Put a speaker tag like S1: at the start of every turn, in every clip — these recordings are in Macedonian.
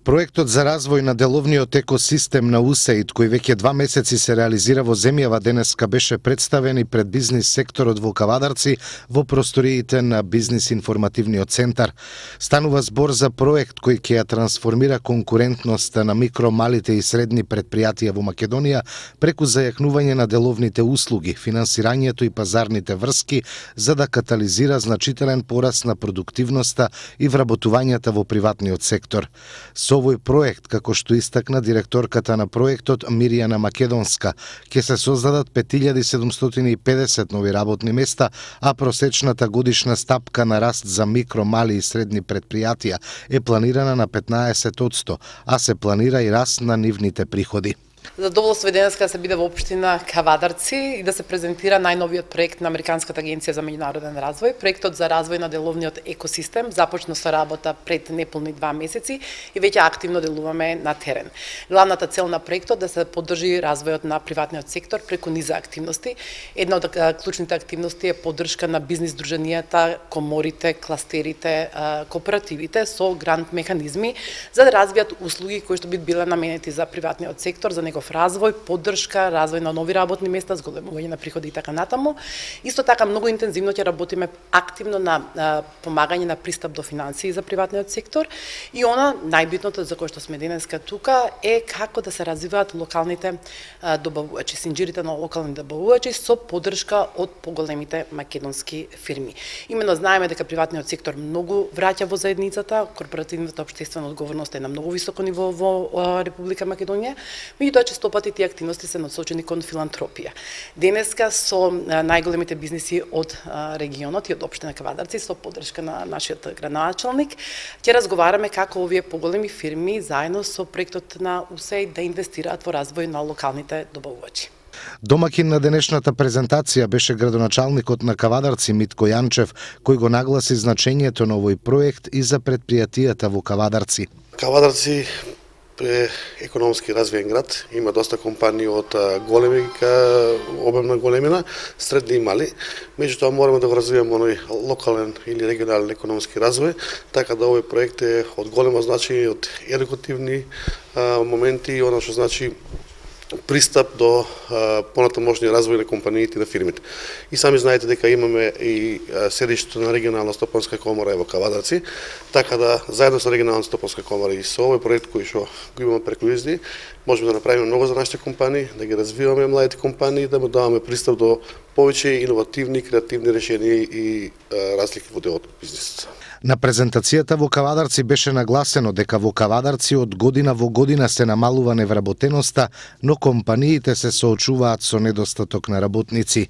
S1: Проектот за развој на деловниот екосистем на УСАИД, кој веќе два месеци се реализира во земјава, денеска беше представен и пред бизнис секторот во Кавадарци во просториите на Бизнис информативниот центар. Станува збор за проект кој ќе ја трансформира конкурентноста на микро, малите и средни предпријатија во Македонија преку зајакнување на деловните услуги, финансирањето и пазарните врски за да катализира значителен пораст на продуктивноста и вработувањата во приватниот сектор. Со овој проект, како што истакна директорката на проектот Миријана Македонска, ќе се создадат 5750 нови работни места, а просечната годишна стапка на раст за микро, мали и средни предпријатија е планирана на 15%, а се планира и раст на нивните приходи.
S2: Задоволство е денеска да се биде во општина Кавадарци и да се презентира најновиот проект на Американската агенција за меѓународен развој. Проектот за развој на деловниот екосистем започна со работа пред неполни два месеци и веќе активно делуваме на терен. Главната цел на проектот да се поддржи развојот на приватниот сектор преку низа активности. Една од клучните активности е поддршка на бизнис друженијата, коморите, кластерите, кооперативите со грант механизми за да развијат услуги кои што би биле наменети за приватниот сектор, за негов развој, поддршка, развој на нови работни места, зголемување на приходи и така натаму. Исто така многу интензивно ќе работиме активно на а, помагање на пристап до финансии за приватниот сектор и она најбитното за кое што сме денеска тука е како да се развиваат локалните а, добавувачи, синџирите на локални добавувачи со поддршка од поголемите македонски фирми. Имено знаеме дека приватниот сектор многу враќа во заедницата, корпоративната општествена одговорност е на многу високо ниво во Република Македонија, меѓутоа честопати тие активности се насочени кон филантропија. Денеска со најголемите бизниси од регионот и од општина Кавадарци со поддршка на нашиот граначалник ќе разговараме како овие поголеми фирми заедно со проектот на УСЕЙ да инвестираат во развој на локалните добавувачи.
S1: Домакин на денешната презентација беше градоначалникот на Кавадарци Митко Јанчев, кој го нагласи значењето на овој проект и за предпријатијата во Кавадарци.
S3: Кавадарци економски развиен град, има доста компании од големи ка обемна големина, средни и мали. Меѓутоа мораме да го развиеме оној локален или регионален економски развој, така да овој проект е од големо значење од едукативни моменти и оно што значи пристап до понатамошни развој на компаниите и на фирмите. И сами знаете дека имаме и седиштето на регионална стопанска комора во Кавадарци, така да заедно со регионална стопанска комора и со овој проект кој што го имаме преку ИЗДИ, можеме да направиме многу за нашите компании, да ги развиваме младите компании, да му даваме пристап до повеќе иновативни, креативни решенија и разлики во делот бизнисот.
S1: На презентацијата во Кавадарци беше нагласено дека во Кавадарци од година во година се намалува невработеноста, но компаниите се соочуваат со недостаток на работници.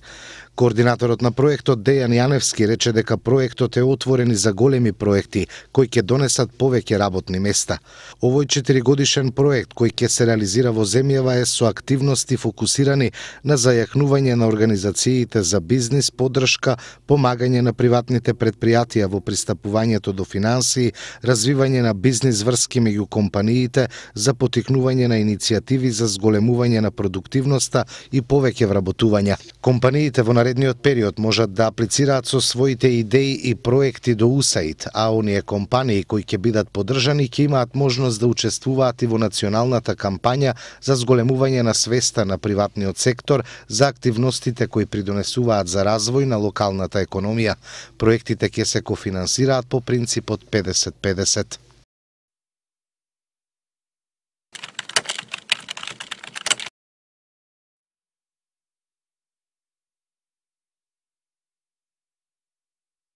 S1: Координаторот на проектот Дејан Јаневски рече дека проектот е отворен и за големи проекти кои ќе донесат повеќе работни места. Овој четиригодишен проект кој ќе се реализира во земјава е со активности фокусирани на зајакнување на организациите за бизнис, поддршка, помагање на приватните предпријатија во пристапување пристапувањето до финансии, развивање на бизнис врски меѓу компаниите за потикнување на иницијативи за зголемување на продуктивноста и повеќе вработување. Компаниите во наредниот период можат да аплицираат со своите идеи и проекти до УСАИД, а оние компании кои ќе бидат поддржани ќе имаат можност да учествуваат и во националната кампања за зголемување на свеста на приватниот сектор за активностите кои придонесуваат за развој на локалната економија. Проектите ќе се кофинансираат по принципот 50-50.